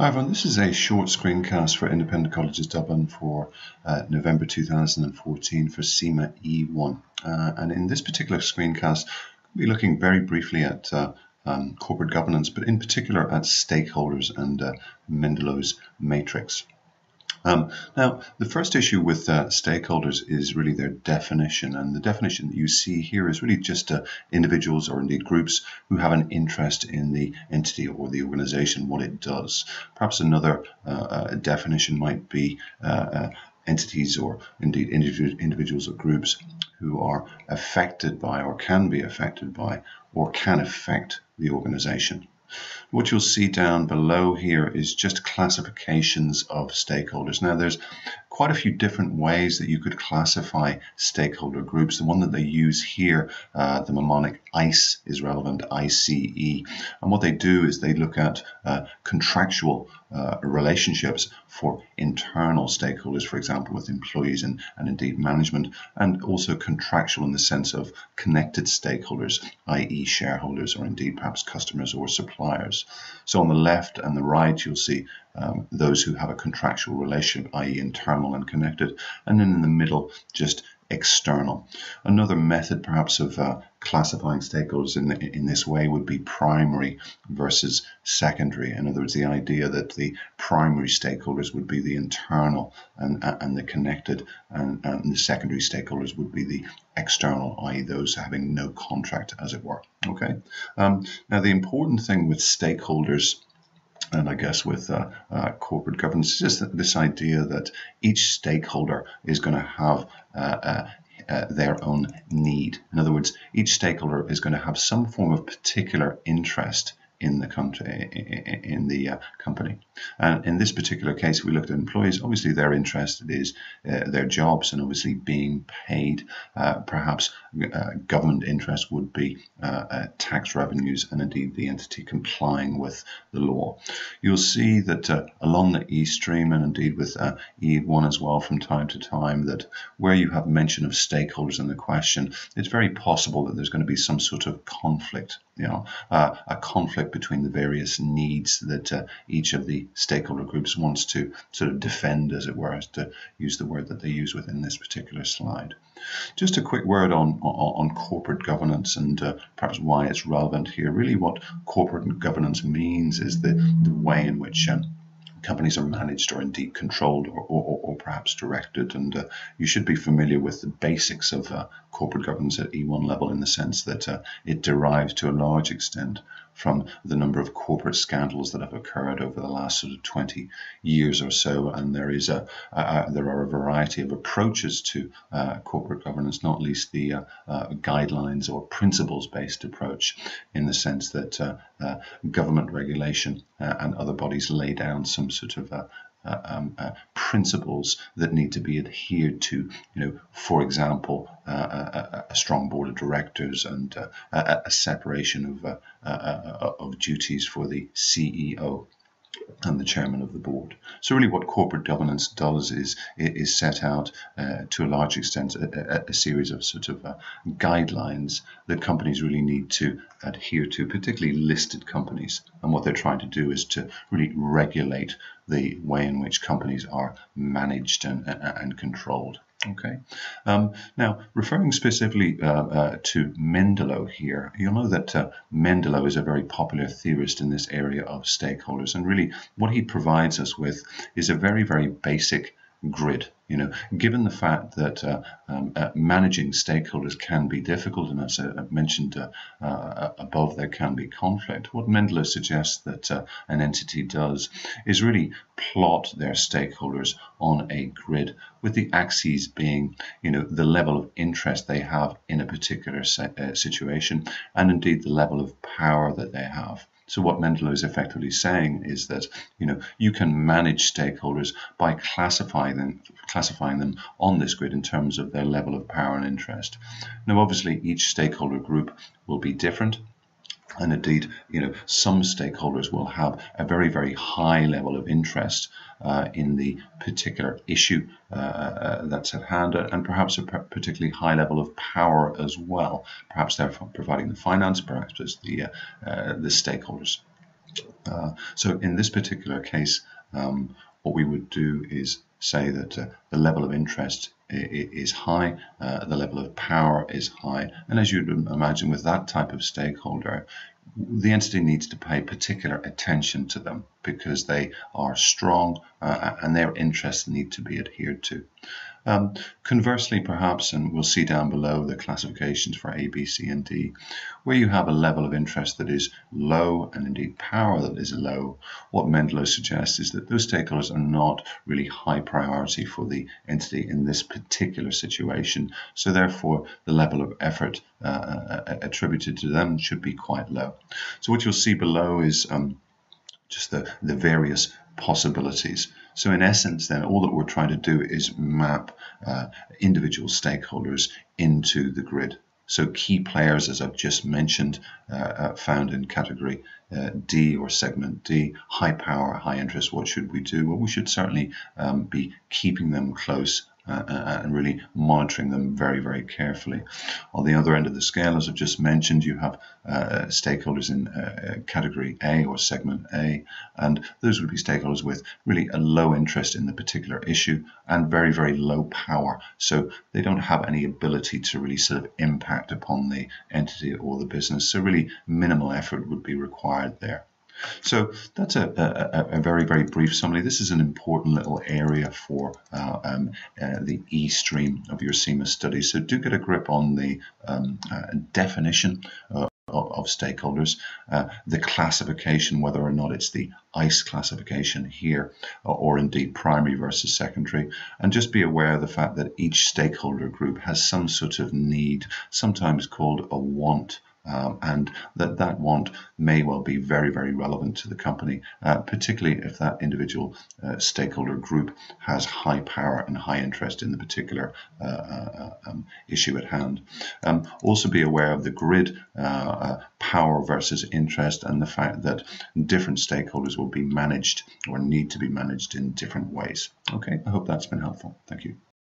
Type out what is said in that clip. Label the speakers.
Speaker 1: Hi everyone, this is a short screencast for Independent Colleges Dublin for uh, November 2014 for CIMA E1. Uh, and in this particular screencast, we'll be looking very briefly at uh, um, corporate governance, but in particular at stakeholders and uh, Mendelow's matrix. Um, now, the first issue with uh, stakeholders is really their definition, and the definition that you see here is really just uh, individuals or indeed groups who have an interest in the entity or the organization, what it does. Perhaps another uh, uh definition might be uh, uh, entities or indeed individuals or groups who are affected by or can be affected by or can affect the organization. What you'll see down below here is just classifications of stakeholders. Now there's quite a few different ways that you could classify stakeholder groups. The one that they use here, uh, the mnemonic ICE is relevant, ICE. And what they do is they look at uh, contractual uh, relationships for internal stakeholders, for example, with employees and, and indeed management, and also contractual in the sense of connected stakeholders, i.e. shareholders or indeed perhaps customers or suppliers. So on the left and the right, you'll see um, those who have a contractual relationship, i.e. internal and connected, and then in the middle, just external. Another method perhaps of uh, classifying stakeholders in, in this way would be primary versus secondary. In other words, the idea that the primary stakeholders would be the internal and, and the connected and, and the secondary stakeholders would be the external, i.e. those having no contract as it were. Okay. Um, now the important thing with stakeholders and I guess with uh, uh, corporate governance, just this idea that each stakeholder is going to have uh, uh, uh, their own need. In other words, each stakeholder is going to have some form of particular interest in the country in the uh, company. And in this particular case, we looked at employees. Obviously, their interest is uh, their jobs and obviously being paid. Uh, perhaps uh, government interest would be uh, uh, tax revenues and indeed the entity complying with the law. You'll see that along the E stream and indeed with E1 as well from time to time that where you have mention of stakeholders in the question, it's very possible that there's going to be some sort of conflict. You know, a conflict between the various needs that uh, each of the stakeholder groups wants to sort of defend, as it were, to use the word that they use within this particular slide. Just a quick word on, on, on corporate governance and uh, perhaps why it's relevant here. Really, what corporate governance means is the, the way in which um, companies are managed or indeed controlled or, or, or perhaps directed. And uh, you should be familiar with the basics of uh, corporate governance at E1 level in the sense that uh, it derives to a large extent from the number of corporate scandals that have occurred over the last sort of 20 years or so. And there is a, a there are a variety of approaches to uh, corporate governance, not least the uh, uh, guidelines or principles-based approach, in the sense that uh, uh, government regulation uh, and other bodies lay down some sort of uh, um, uh, principles that need to be adhered to. You know, for example, uh, a, a, strong board of directors and uh, a, a, separation of uh, uh, of duties for the CEO and the chairman of the board. So really what corporate governance does is is set out uh, to a large extent a, a, series of sort of uh, guidelines that companies really need to adhere to, particularly listed companies. And what they're trying to do is to really regulate the way in which companies are managed and, and controlled. Okay. Um, now, referring specifically uh, uh, to Mendelow here, you'll know that uh, Mendelow is a very popular theorist in this area of stakeholders. And really, what he provides us with is a very, very basic grid. You know, given the fact that uh, um, uh, managing stakeholders can be difficult, and as I mentioned uh, uh, above, there can be conflict. What Mendelow suggests that uh, an entity does is really plot their stakeholders on a grid, with the axes being, you know, the level of interest they have in a particular uh, situation, and indeed the level of power that they have. So what Mendelow is effectively saying is that you know you can manage stakeholders by classifying them, classifying them on this grid in terms of their level of power and interest. Now, obviously, each stakeholder group will be different. And indeed, you know, some stakeholders will have a very, very high level of interest uh, in the particular issue uh, uh, that's at hand, and perhaps a particularly high level of power as well. Perhaps they're providing the finance, perhaps as the uh, uh, the stakeholders. Uh, so in this particular case, um, what we would do is say that uh, the level of interest is high, uh, the level of power is high, and as you'd imagine with that type of stakeholder, the entity needs to pay particular attention to them because they are strong uh, and their interests need to be adhered to. Um, conversely, perhaps, and we'll see down below the classifications for A, B, C, and D, where you have a level of interest that is low and indeed power that is low, what Mendelow suggests is that those stakeholders are not really high priority for the entity in this particular situation. So therefore, the level of effort uh, uh attributed to them should be quite low. So what you'll see below is um, just the, the various possibilities. So in essence, then all that we're trying to do is map uh, individual stakeholders into the grid. So key players, as I've just mentioned, uh, uh, found in category uh, D or segment D, high power, high interest. What should we do? Well, we should certainly um, be keeping them close uh, uh, and really monitoring them very, very carefully. On the other end of the scale, as I've just mentioned, you have uh, stakeholders in uh, uh, category A or segment A, and those would be stakeholders with really a low interest in the particular issue and very, very low power. So they don't have any ability to really sort of impact upon the entity or the business. So really minimal effort would be required there. So that's a, a, a, very, very brief summary. This is an important little area for uh, um, uh, the E stream of your CIMA study. So do get a grip on the um, uh, definition uh, of stakeholders, uh, the classification, whether or not it's the ICE classification here, or indeed primary versus secondary, and just be aware of the fact that each stakeholder group has some sort of need, sometimes called a want um, and that that want may well be very, very relevant to the company, uh, particularly if that individual uh, stakeholder group has high power and high interest in the particular uh, uh um, issue at hand. Um, also be aware of the grid uh, uh, power versus interest and the fact that different stakeholders will be managed or need to be managed in different ways. Okay, I hope that's been helpful. Thank you.